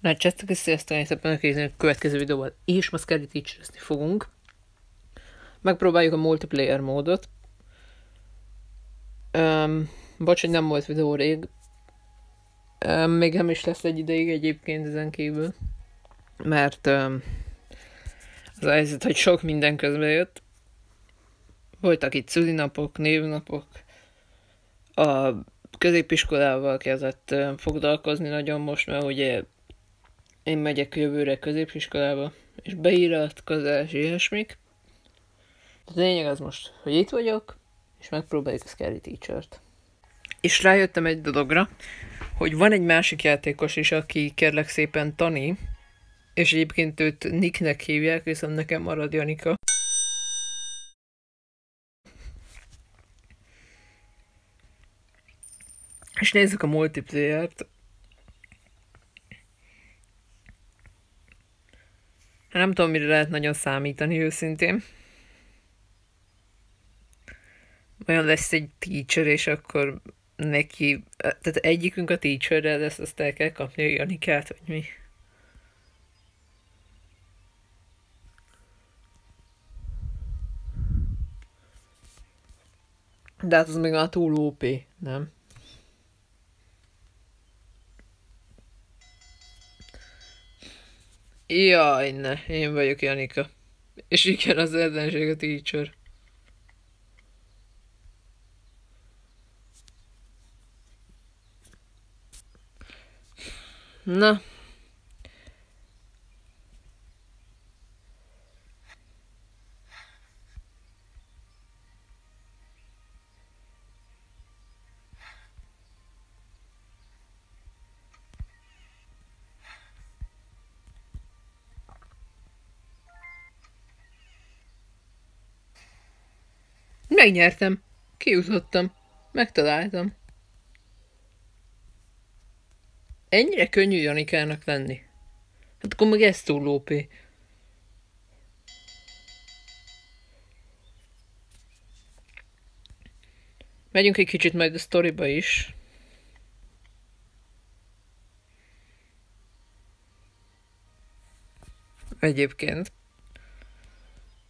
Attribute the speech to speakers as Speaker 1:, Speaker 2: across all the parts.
Speaker 1: Na, csesztek és sziasztok, én szépen a következő videóban és most Scary teacher fogunk. Megpróbáljuk a multiplayer módot. Um, bocs, hogy nem volt videó rég. Um, még nem is lesz egy ideig egyébként ezen kívül. Mert um, az a helyzet, hogy sok minden közbe jött. Voltak itt szülinapok, névnapok. A középiskolával kezdett foglalkozni nagyon most, mert ugye én megyek jövőre középiskolába, és beiratkozás, ilyesmik. A lényeg az most, hogy itt vagyok, és megpróbáljuk a Scary Teacher-t. És rájöttem egy dologra, hogy van egy másik játékos is, aki kérlek szépen Tani, és egyébként őt Nicknek hívják, viszont nekem marad Janika. És nézzük a multiplayer-t. Nem tudom, mire lehet nagyon számítani őszintén. Olyan lesz egy teacher, és akkor neki, tehát egyikünk a teacherre lesz, azt el kell kapni a Janikát, vagy mi. De hát az még már túl OP, nem? Jaj, ne, én vagyok Janika. És igen, az ellenség a teacher. Na, Megnyertem. Kijutottam. Megtaláltam. Ennyire könnyű Janikának lenni. Hát akkor meg ez túl lópé. Megyünk egy kicsit majd a sztoriba is. Egyébként.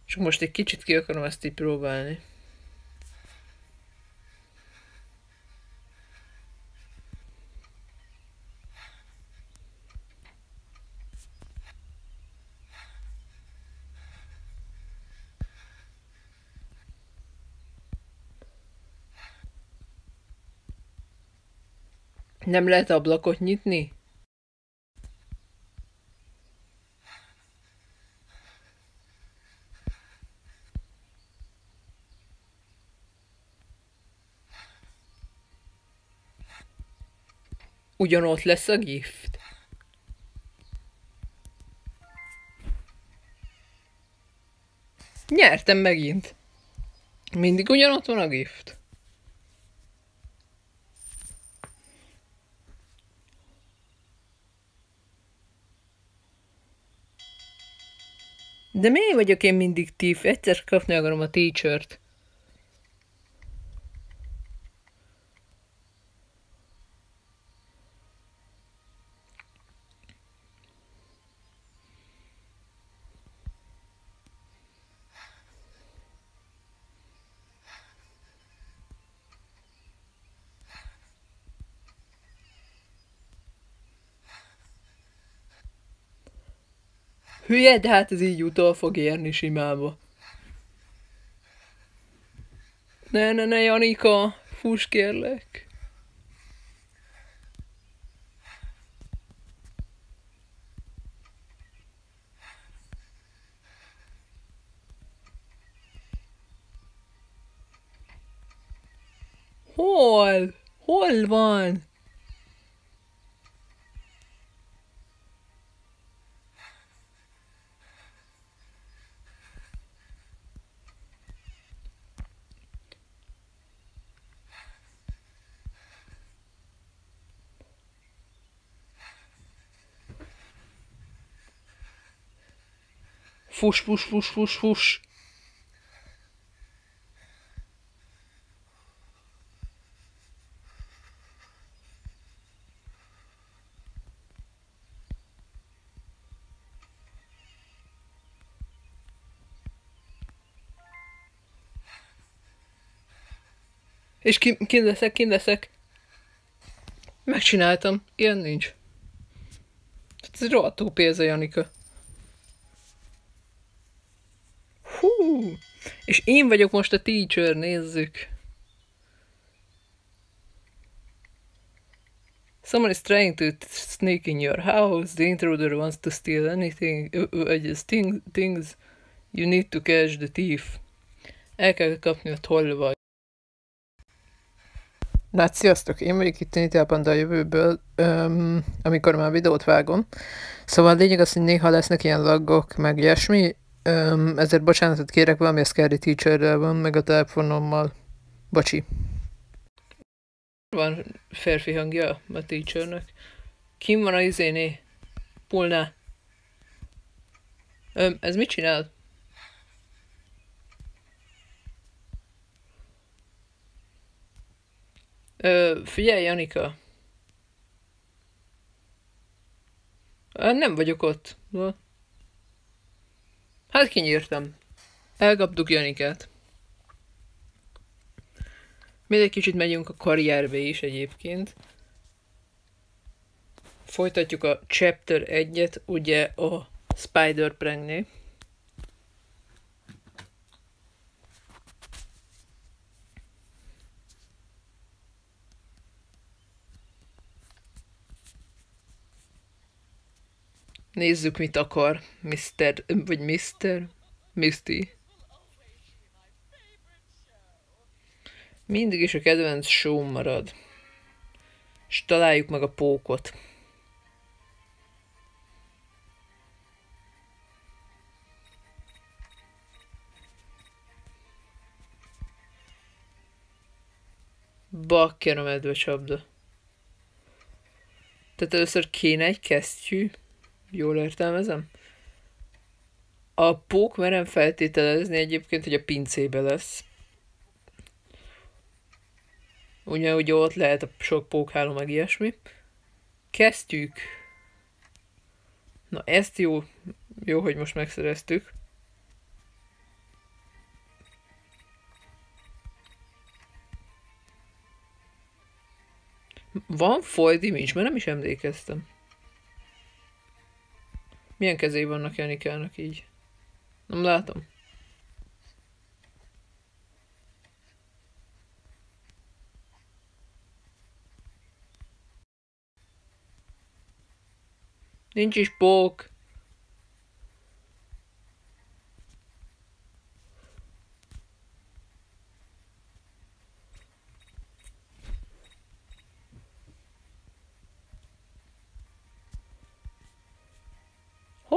Speaker 1: Csak most egy kicsit ki akarom ezt így próbálni. Nem lehet ablakot nyitni? Ugyanott lesz a gift. Nyertem megint. Mindig ugyanott van a gift. De miért vagyok én mindig tív? Egyszer kapni akarom a teacher-t. Hülye, de hát ez így utol fog érni simába. Ne, ne, ne, Janika, fuss kérlek. Hol? Hol van? Fus, fus, fus, fus, fus. És ki, ki leszek, ki leszek. Megcsináltam. Ilyen nincs. Hát ez rohadtul pénz a Janika. És én vagyok most a teacher, nézzük. Someone is trying to sneak in your house. The intruder wants to steal anything, uh, uh, just thing, things. You need to catch the thief. El kell kapni a tolvaj. Na hát sziasztok, én vagyok itt Nitya Panda a jövőből, um, amikor már videót vágom. Szóval a lényeg az, hogy néha lesznek ilyen laggok, meg ilyesmi, um, ezért bocsánatot kérek, valami a Scary teacher van, meg a telefonommal. Bocsi. Van férfi hangja a teachernek. Kim van a izéné? Pulná. Öm, ez mit csinál? Ö, figyelj, Janika. Nem vagyok ott. Hát kinyírtam. Elkaptuk Janikát. Még egy kicsit megyünk a karrierbe is egyébként. Folytatjuk a Chapter 1-et, ugye a Spider Pranknél. Nézzük, mit akar Mr. vagy Mr. Misty. Mindig is a kedvenc show marad. És találjuk meg a pókot. Bakker a medve csapda. Tehát először kéne egy kesztyű. Jól értelmezem? A pók merem feltételezni egyébként, hogy a pincébe lesz. Ugye, hogy ott lehet a sok pókháló, meg ilyesmi. Kezdjük. Na, ezt jó, jó, hogy most megszereztük. Van folydi nincs, mert nem is emlékeztem. Milyen kezé vannak Janikának így? Nem látom. Nincs is pók.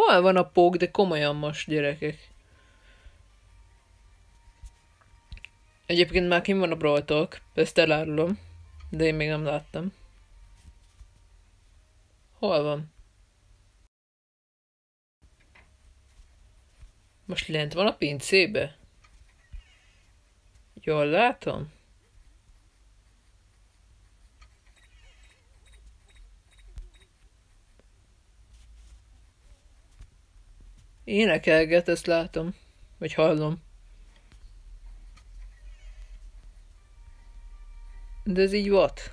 Speaker 1: Hol van a pók, de komolyan most, gyerekek? Egyébként már kim van a Brawl Talk, ezt elárulom, de én még nem láttam. Hol van? Most lent van a pincébe? Jól látom? Énekelget, ezt látom. Vagy hallom. De ez így volt.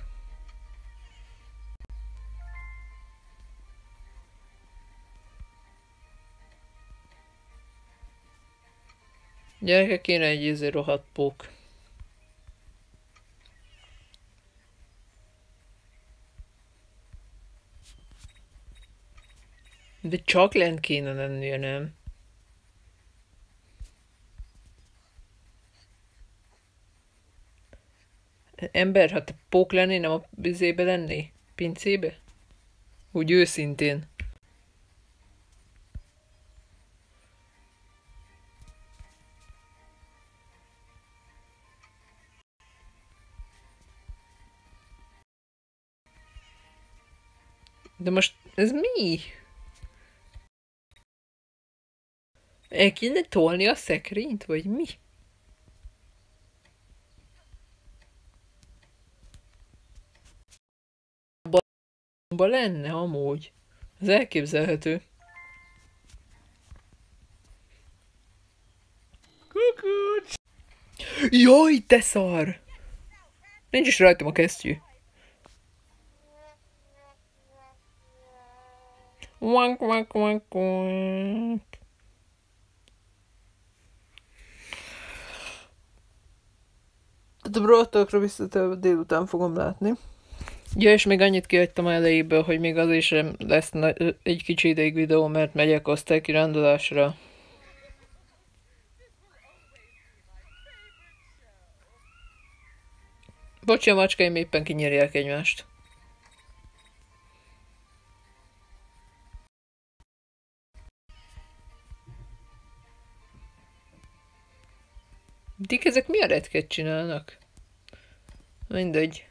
Speaker 1: Gyerekek, kéne egy izé rohadt pók. De csak lent kéne lennie, nem? Ember, ha te pók lenni, nem a bizébe lenni? Pincébe? Úgy őszintén. De most ez mi? El kéne tolni a szekrényt, vagy mi? Ba lenne amúgy. Ez elképzelhető. Kukucs! Jaj, te szar! Nincs is rajtam a kesztyű. Wank, wank, wank, wank. Tehát a brotokra visszatérve délután fogom látni. Ja, és még annyit kihagytam elejéből, hogy még az is lesz egy kicsi ideig videó, mert megyek osztálykirándulásra. Bocsi, a macskáim éppen kinyírják egymást. Dik, ezek mi a retket csinálnak? Mindegy.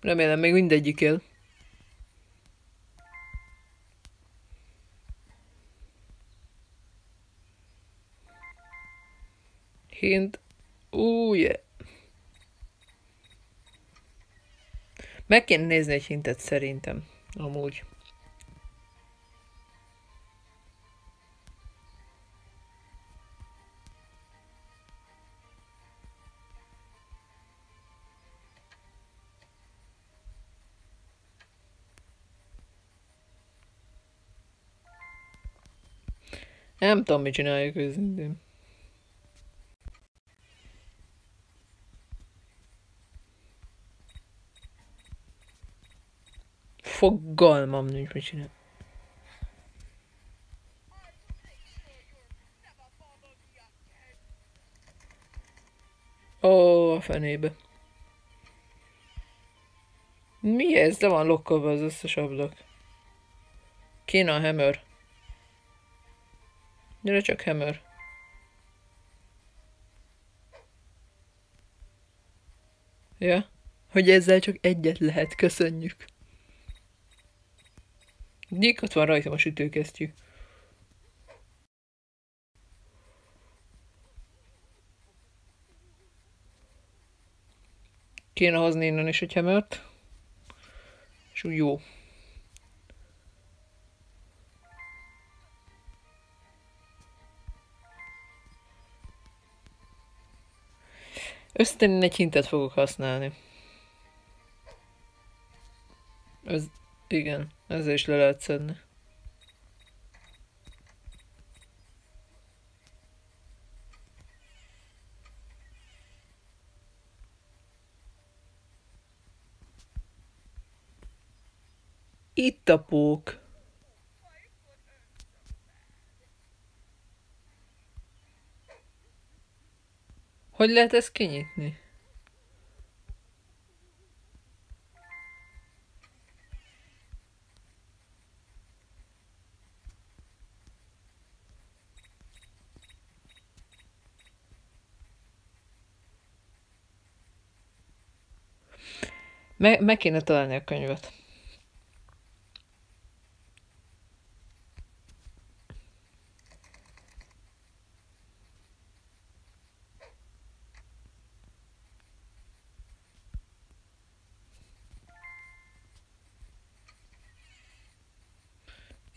Speaker 1: Remélem még mindegyik él. Hint. Ú, yeah. Meg kéne nézni egy hintet szerintem. Amúgy. Nem tudom, mit csináljuk őszintén. Fogalmam nincs, mit csinál. Ó, a fenébe. Mi ez? De van lokkolva az összes ablak. Kéne a hammer. Gyere csak, Hammer. Ja, hogy ezzel csak egyet lehet, köszönjük. Gyík, ott van rajtam a sütőkesztyű. Kéne hozni innen is egy hemert. És úgy jó. Összetén egy hintet fogok használni. Ez, igen, ezzel is le lehet szedni. Itt a pók. Hogy lehet ezt kinyitni? Me meg kéne találni a könyvet.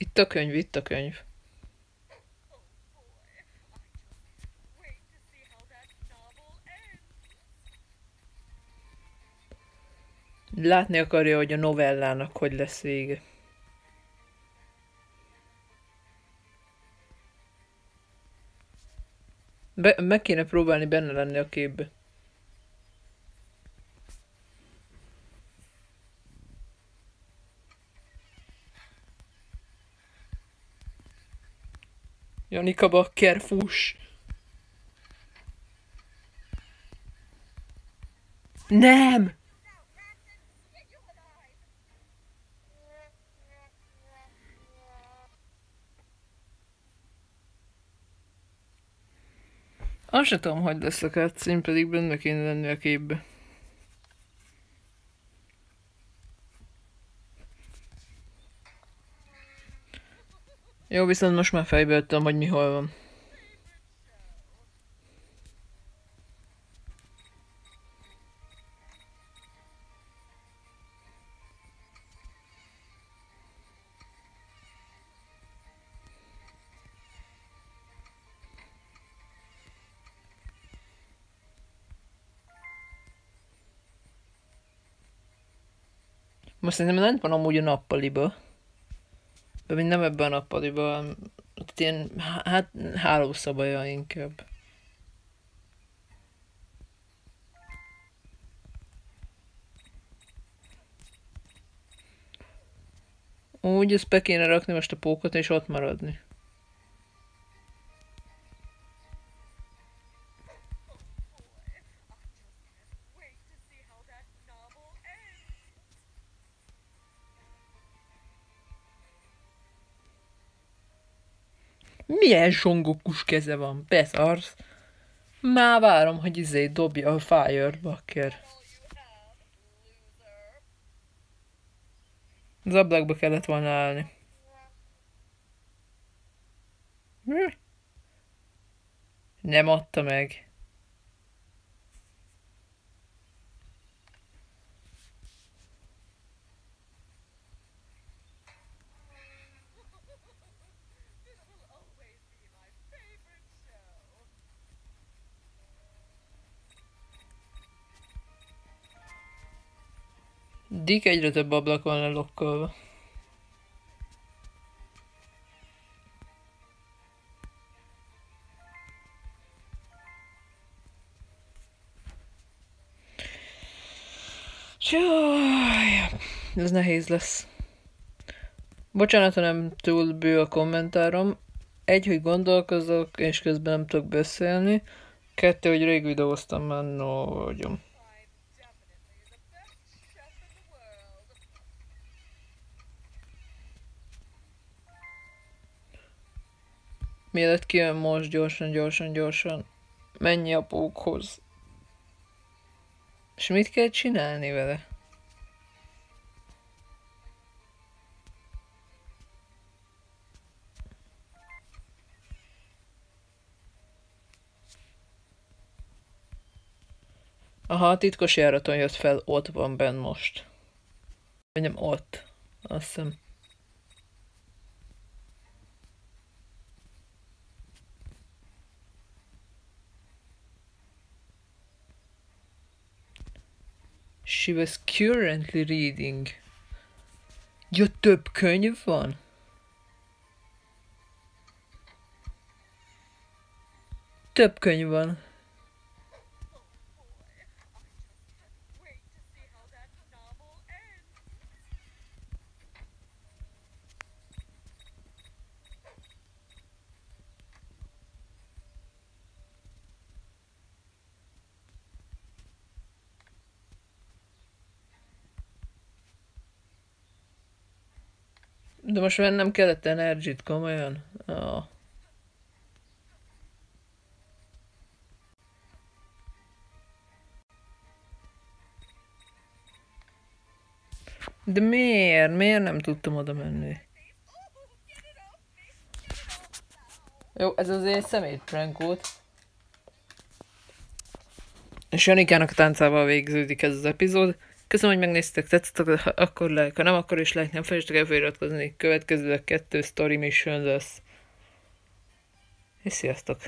Speaker 1: Itt a könyv, itt a könyv. Látni akarja, hogy a novellának hogy lesz vége. Be, meg kéne próbálni benne lenni a képbe. Janika Bakker, fuss! Nem! Azt sem tudom, hogy lesz a cutscene, pedig benne kéne lenni a képbe. Jó, viszont most már fejből tudom, hogy mi hol van. Most szerintem lent van amúgy a nappaliba. De nem ebben a hanem ott ilyen, hát hálószobaja inkább. Úgy, ezt be kéne rakni most a pókot és ott maradni. Milyen zsongokus keze van, beszarsz. Már várom, hogy izé dobja a Firebacker. Az ablakba kellett volna állni. Nem adta meg. Dick egyre több ablak van lelokkolva. Csaj, ez nehéz lesz. Bocsánat, ha nem túl bő a kommentárom. Egy, hogy gondolkozok, és közben nem tudok beszélni. Kettő, hogy rég videóztam már nagyon. Mielőtt kijön most gyorsan, gyorsan, gyorsan. Menj a pókhoz. És mit kell csinálni vele? Aha, a titkos járaton jött fel, ott van benn most. Vagy nem ott, azt hiszem. She was currently reading. Ja, több könyv van? Több könyv van. De most vennem kellett energit, komolyan? Oh. De miért? Miért nem tudtam oda menni? Jó, ez az én szemét prank volt. És Janikának a táncával végződik ez az epizód. Köszönöm, hogy megnéztek, tetszett, akkor like, ha nem, akkor is like, nem felejtsetek el feliratkozni, következőleg kettő story mission lesz. És sziasztok!